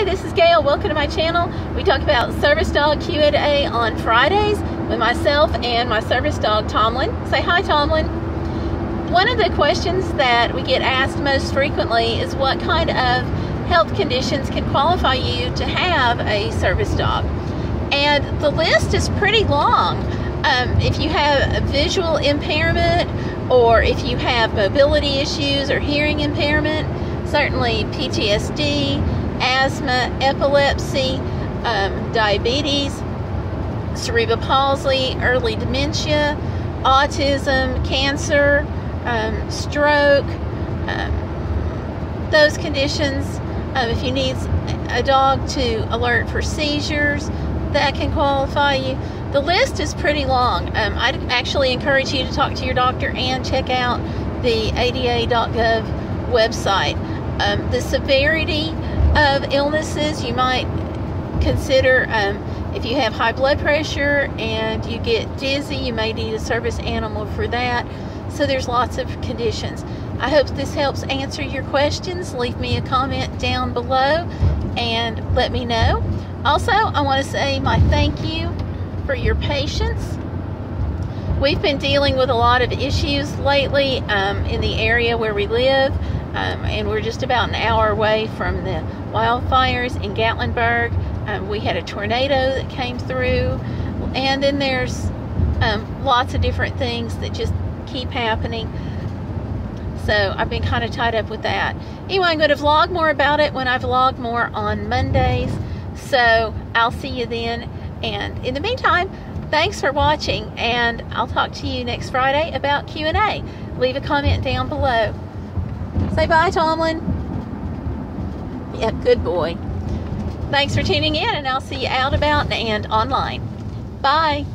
Hi, this is Gayle. Welcome to my channel. We talk about service dog Q&A on Fridays with myself and my service dog Tomlin. Say hi, Tomlin. One of the questions that we get asked most frequently is what kind of health conditions can qualify you to have a service dog. And the list is pretty long. Um, if you have a visual impairment or if you have mobility issues or hearing impairment, certainly PTSD, asthma, epilepsy, um, diabetes, cerebral palsy, early dementia, autism, cancer, um, stroke, um, those conditions. Um, if you need a dog to alert for seizures, that can qualify you. The list is pretty long. Um, I'd actually encourage you to talk to your doctor and check out the ada.gov website. Um, the severity of illnesses you might consider um, if you have high blood pressure and you get dizzy you may need a service animal for that. So there's lots of conditions. I hope this helps answer your questions. Leave me a comment down below and let me know. Also i want to say my thank you for your patience. We've been dealing with a lot of issues lately um, in the area where we live um, and we're just about an hour away from the wildfires in Gatlinburg. Um, we had a tornado that came through, and then there's um, lots of different things that just keep happening. So I've been kind of tied up with that. Anyway, I'm going to vlog more about it when I vlog more on Mondays. So I'll see you then. And in the meantime, thanks for watching, and I'll talk to you next Friday about Q&A. Leave a comment down below. Say bye, Tomlin. Yep, good boy. Thanks for tuning in, and I'll see you out about and online. Bye.